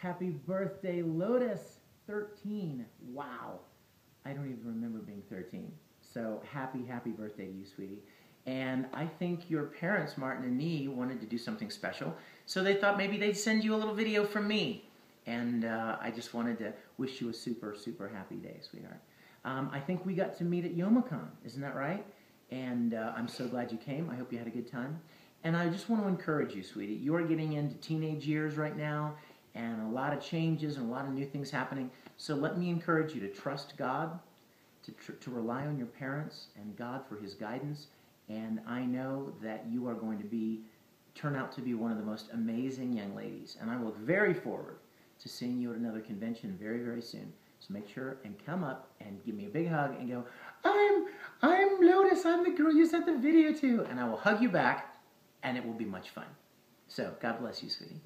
Happy birthday, Lotus 13. Wow. I don't even remember being 13. So happy, happy birthday to you, sweetie. And I think your parents, Martin and Ny, wanted to do something special. So they thought maybe they'd send you a little video from me. And uh, I just wanted to wish you a super, super happy day, sweetheart. Um, I think we got to meet at Youmacon, isn't that right? And uh, I'm so glad you came. I hope you had a good time. And I just want to encourage you, sweetie. You are getting into teenage years right now, and a lot of changes and a lot of new things happening. So let me encourage you to trust God, to, tr- to rely on your parents and God for His guidance. And I know that you are going to be turn out to be one of the most amazing young ladies. And I look very forward to seeing you at another convention very, very soon. So make sure and come up and give me a big hug and go, I'm, I'm Lotus, I'm the girl you sent the video to. And I will hug you back and it will be much fun. So God bless you, sweetie.